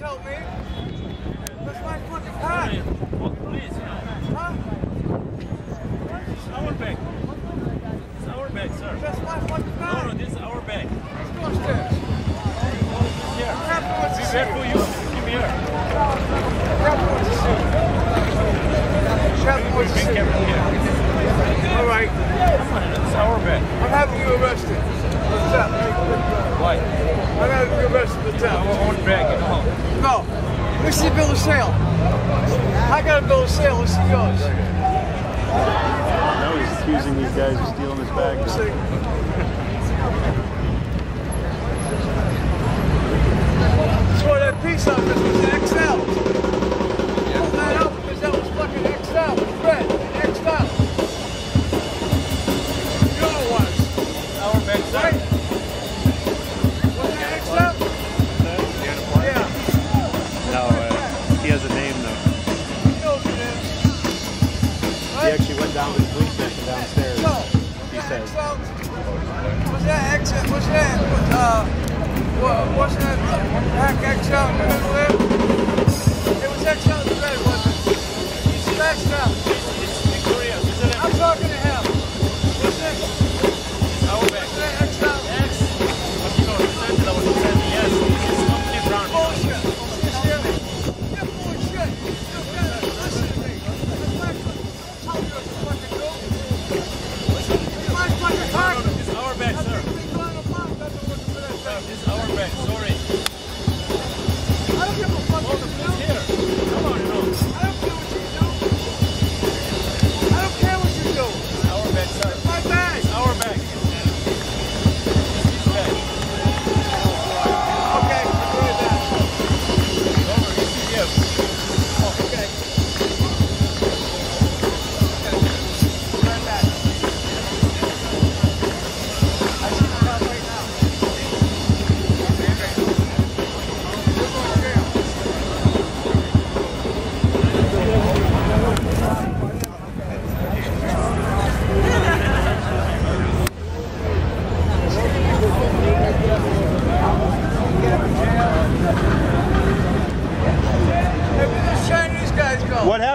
tell me. That's my fucking car. Well, please. Huh? It's our bag. It's our bag, sir. That's my fucking No, car. no, this is our bag. Let's go upstairs. Here. Be for you. Give me here. Afterwards, to see. Afterwards, to Bring see. camera here. All right. Come on, it's our bag. I'm having you arrested. What's up? Why? I'm having you arrested. What's up? Our own bag, you know. No. Let's see bill of sale. I got a bill of sale. Let's see yours. Now he's accusing these guys of stealing his bag. Let's that piece out this Was that? Uh, wa- wasn't that? Hack XL in the middle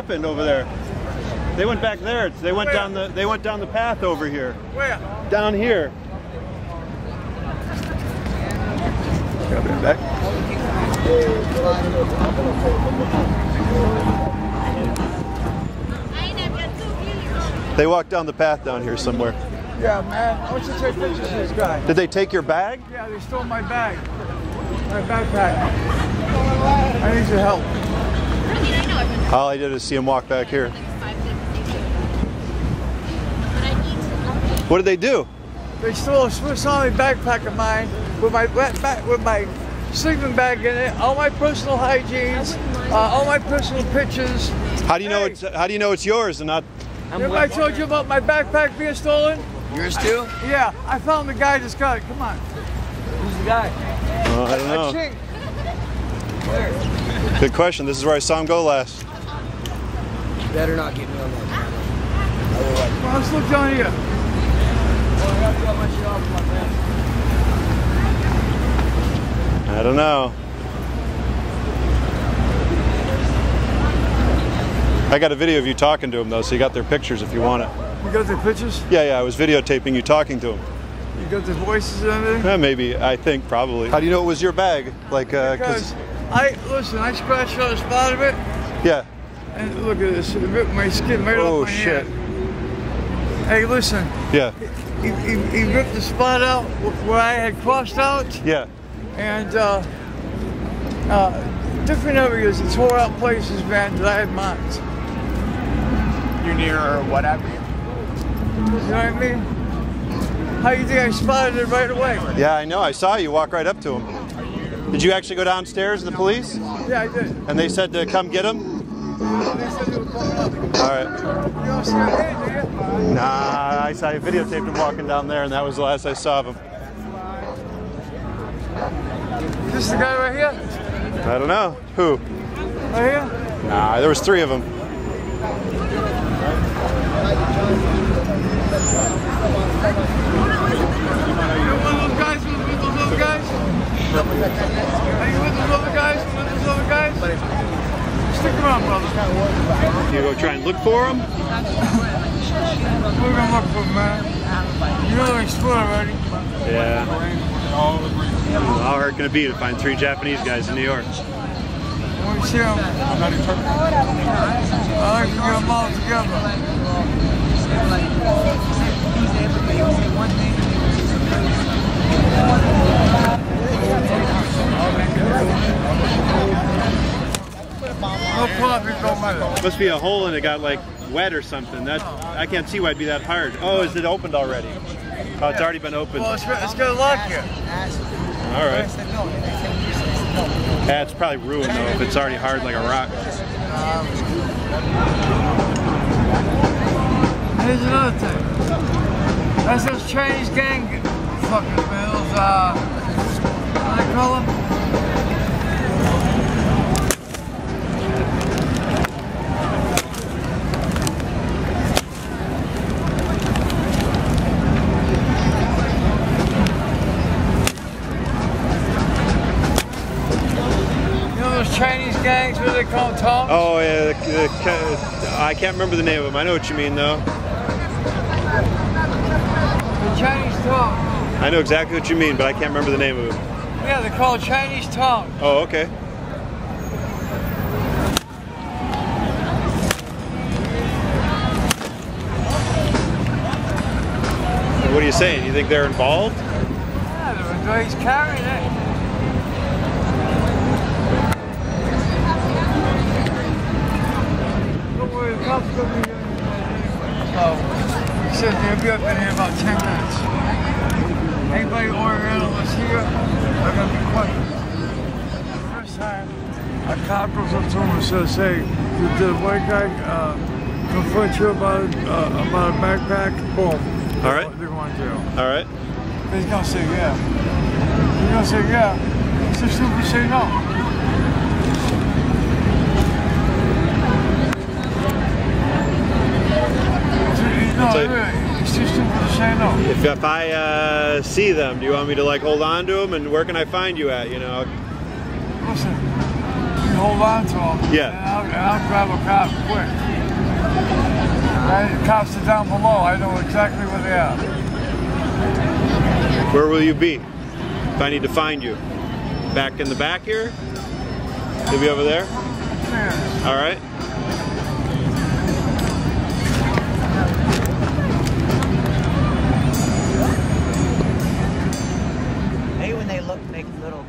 happened over there? They went back there. They went Where? down the. They went down the path over here. Where? Down here. It back. They walked down the path down here somewhere. Yeah, man. I want you to take pictures of this guy. Did they take your bag? Yeah, they stole my bag. My backpack. I need your help. All I did is see him walk back here. What did they do? They stole a Swiss Army backpack of mine with my wet back with my sleeping bag in it, all my personal hygienes, uh, all my personal pictures. How do you know Hey. it's How do you know it's yours and not? Remember I told you about my backpack being stolen? Yours too? Yeah, I found the guy just got it. Come on. Who's the guy? Oh, I don't A know. chink. Good question. This is where I saw him go last. Better not get me on that. Well, let's look down here. I don't know. I got a video of you talking to him though, so you got their pictures if you want it. You got their pictures? Yeah, yeah, I was videotaping you talking to him. You got the voices and everything? Yeah, maybe, I think, probably. How do you know it was your bag? Like, uh, Because 'cause- I listen, I scratched out a spot of it, yeah. and look at this. It ripped my skin right Oh, off my shit. hand. Hey, listen. Yeah, He, he, he ripped the spot out where I had crossed out, yeah. and uh, uh, different areas. He tore out places, man, that I had marked. You near whatever? You know what I mean? How you think I spotted it right away? Yeah, I know. I saw you walk right up to him. Did you actually go downstairs to the police? Yeah, I did. And they said to come get him? They said they were coming up. All right. You don't see my hand, do you? Nah, I saw you videotaped him walking down there, and that was the last I saw of him. This the guy right here? I don't know. Who? Right here? Nah, there was three of them. You know one of those guys with with those little guys? Are you with those other guys? You with those other guys? Stick around, brother. You go try and look for them? We're gonna look for them, man. You know they split already. Yeah. How hard can it be to find three Japanese guys in New York? When we see them, I like to get them all together. No profit, no money. Must be a hole and it got like wet or something. That I can't see why it'd be that hard. Oh, is it opened already? Oh, it's already been opened. Well, All it's, it's gonna lock you. right. Yeah, it's probably ruined though if it's already hard like a rock. Here's another thing. That's those Chinese gang man. Those, uh, they call them? You know those Chinese gangs, what do they call them, Tom? Oh yeah, the, the, I can't remember the name of them. I know what you mean though. The Chinese tongue. I know exactly what you mean, but I can't remember the name of them. Yeah, they're called Chinese tongue. Oh, okay. What are you saying? You think they're involved? Yeah, they're, he's carrying it. Eh? Don't worry, the cops will be here. So, he said they'll be up here in about 10 minutes. Anybody Orientalists here are going to be questioned. First time a cop goes up to him and says, hey, did the white guy uh, confront you about, uh, about a backpack? Boom. All right. They're going to jail. All right. He's gonna say yeah. He's gonna say yeah. He's just stupid to say no. No, So- really, too stupid to say no. If, if I uh, see them, do you want me to like hold on to them? And where can I find you at? You know listen, you hold on to them. Yeah. And I'll, I'll grab a cop quick. Right? Cops are down below. I know exactly where they are. Where will you be if I need to find you? Back in the back here? you be over there? All right. They when they look, make little